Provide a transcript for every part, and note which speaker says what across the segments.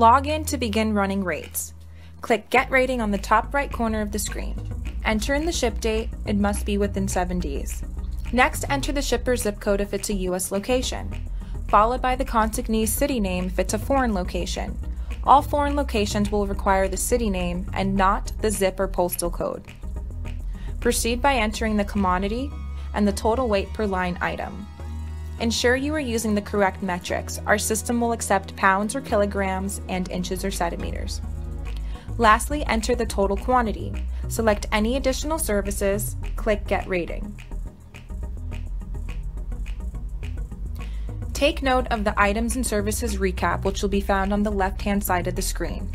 Speaker 1: Log in to begin running rates. Click Get Rating on the top right corner of the screen. Enter in the ship date, it must be within 7 days. Next, enter the shipper's zip code if it's a US location, followed by the consignee's city name if it's a foreign location. All foreign locations will require the city name and not the zip or postal code. Proceed by entering the commodity and the total weight per line item. Ensure you are using the correct metrics. Our system will accept pounds or kilograms and inches or centimeters. Lastly, enter the total quantity. Select any additional services, click Get Rating. Take note of the items and services recap which will be found on the left-hand side of the screen.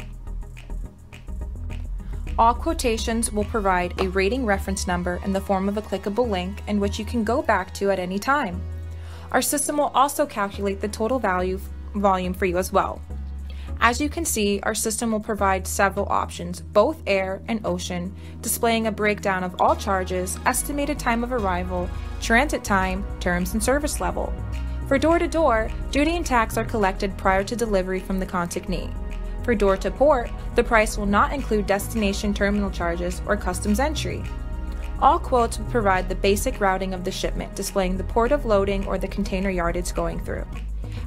Speaker 1: All quotations will provide a rating reference number in the form of a clickable link in which you can go back to at any time. Our system will also calculate the total value volume for you as well. As you can see, our system will provide several options, both air and ocean, displaying a breakdown of all charges, estimated time of arrival, transit time, terms and service level. For door to door, duty and tax are collected prior to delivery from the consignee. For door to port, the price will not include destination terminal charges or customs entry. All quotes will provide the basic routing of the shipment, displaying the port of loading or the container yard it's going through.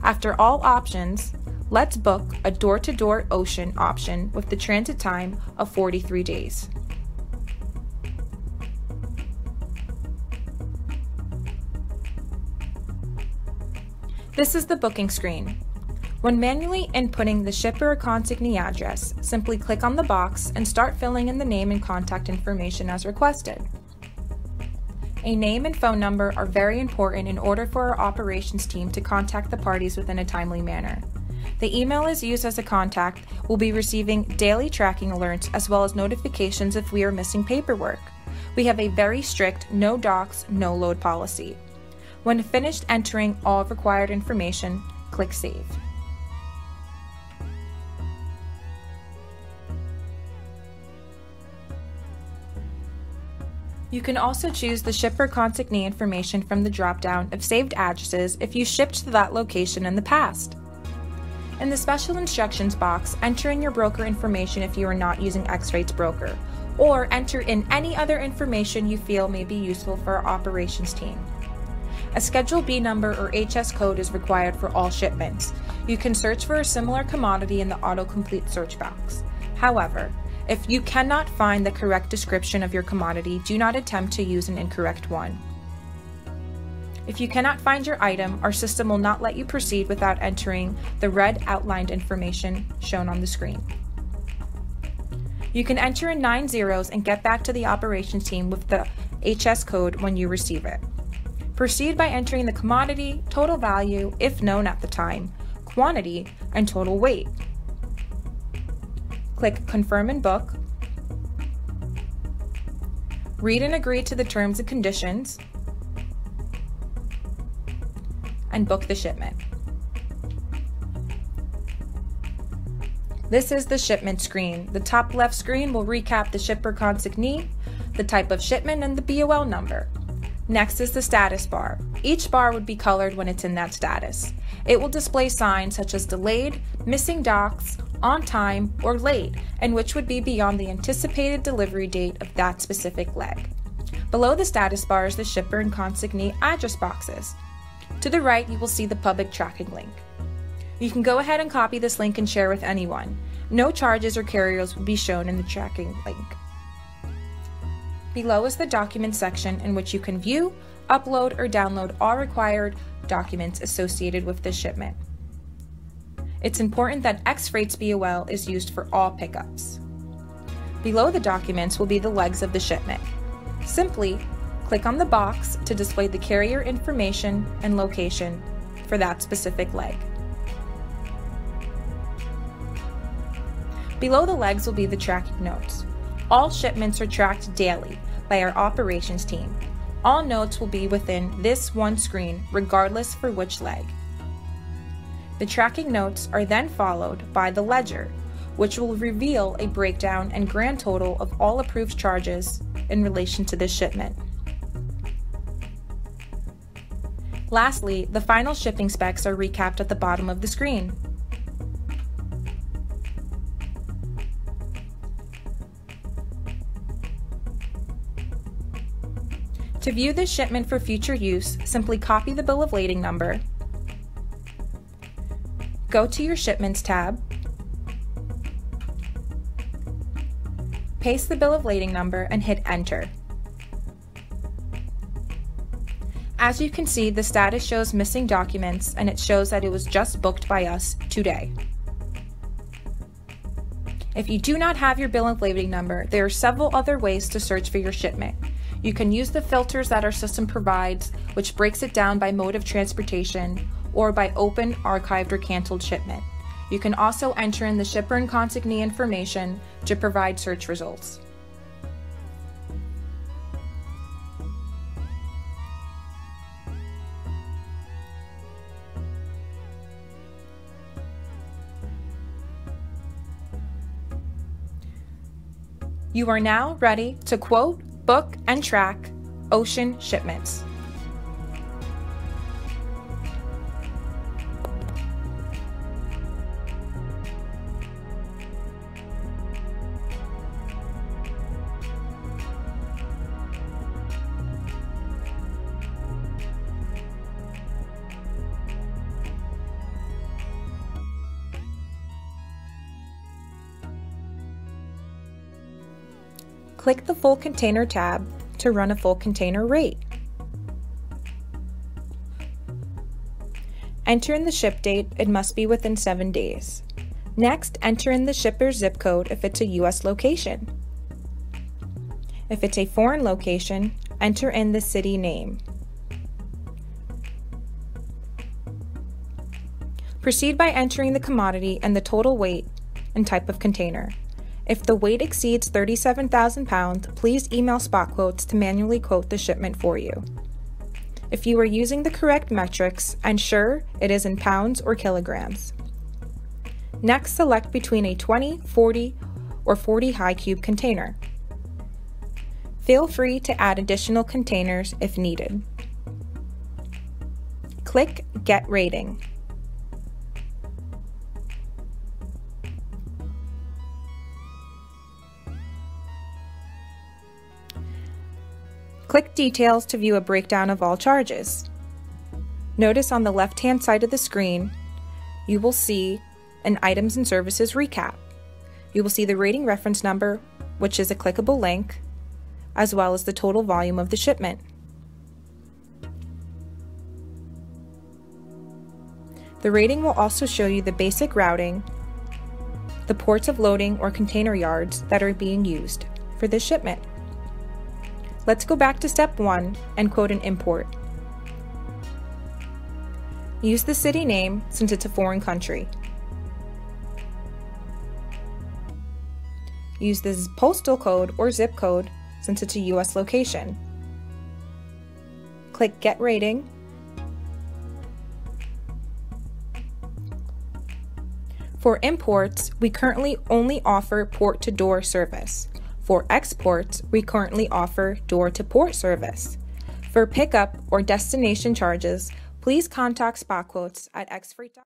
Speaker 1: After all options, let's book a door to door ocean option with the transit time of 43 days. This is the booking screen. When manually inputting the shipper or consignee address, simply click on the box and start filling in the name and contact information as requested. A name and phone number are very important in order for our operations team to contact the parties within a timely manner. The email is used as a contact We'll be receiving daily tracking alerts as well as notifications if we are missing paperwork. We have a very strict no docs, no load policy. When finished entering all required information, click Save. You can also choose the shipper consignee information from the dropdown of saved addresses if you shipped to that location in the past. In the special instructions box, enter in your broker information if you are not using Exfreight's broker, or enter in any other information you feel may be useful for our operations team. A Schedule B number or HS code is required for all shipments. You can search for a similar commodity in the autocomplete search box. However, if you cannot find the correct description of your commodity, do not attempt to use an incorrect one. If you cannot find your item, our system will not let you proceed without entering the red outlined information shown on the screen. You can enter in nine zeros and get back to the operations team with the HS code when you receive it. Proceed by entering the commodity, total value, if known at the time, quantity, and total weight. Click Confirm and Book. Read and agree to the terms and conditions. And book the shipment. This is the shipment screen. The top left screen will recap the shipper consignee, the type of shipment, and the BOL number. Next is the status bar. Each bar would be colored when it's in that status. It will display signs such as delayed, missing docs, on time, or late, and which would be beyond the anticipated delivery date of that specific leg. Below the status bar is the shipper and consignee address boxes. To the right, you will see the public tracking link. You can go ahead and copy this link and share with anyone. No charges or carriers will be shown in the tracking link. Below is the documents section in which you can view, upload, or download all required documents associated with the shipment. It's important that Exfreight's BOL is used for all pickups. Below the documents will be the legs of the shipment. Simply click on the box to display the carrier information and location for that specific leg. Below the legs will be the tracking notes. All shipments are tracked daily by our operations team. All notes will be within this one screen regardless for which leg. The tracking notes are then followed by the ledger, which will reveal a breakdown and grand total of all approved charges in relation to this shipment. Lastly, the final shipping specs are recapped at the bottom of the screen. To view this shipment for future use, simply copy the bill of lading number go to your Shipments tab, paste the bill of lading number, and hit Enter. As you can see, the status shows missing documents and it shows that it was just booked by us today. If you do not have your bill of lading number, there are several other ways to search for your shipment. You can use the filters that our system provides, which breaks it down by mode of transportation or by open, archived, or canceled shipment. You can also enter in the shipper and consignee information to provide search results. You are now ready to quote, book, and track ocean shipments. Click the Full Container tab to run a full container rate. Enter in the ship date, it must be within 7 days. Next, enter in the shipper's zip code if it's a US location. If it's a foreign location, enter in the city name. Proceed by entering the commodity and the total weight and type of container. If the weight exceeds 37,000 pounds, please email Spot Quotes to manually quote the shipment for you. If you are using the correct metrics, ensure it is in pounds or kilograms. Next, select between a 20, 40, or 40 high cube container. Feel free to add additional containers if needed. Click Get Rating. Click Details to view a breakdown of all charges. Notice on the left-hand side of the screen, you will see an Items and Services recap. You will see the rating reference number, which is a clickable link, as well as the total volume of the shipment. The rating will also show you the basic routing, the ports of loading or container yards that are being used for this shipment. Let's go back to step one and quote an import. Use the city name since it's a foreign country. Use the postal code or zip code since it's a US location. Click Get Rating. For imports, we currently only offer port to door service. For exports, we currently offer door to port service. For pickup or destination charges, please contact Spot Quotes at exfreight.com.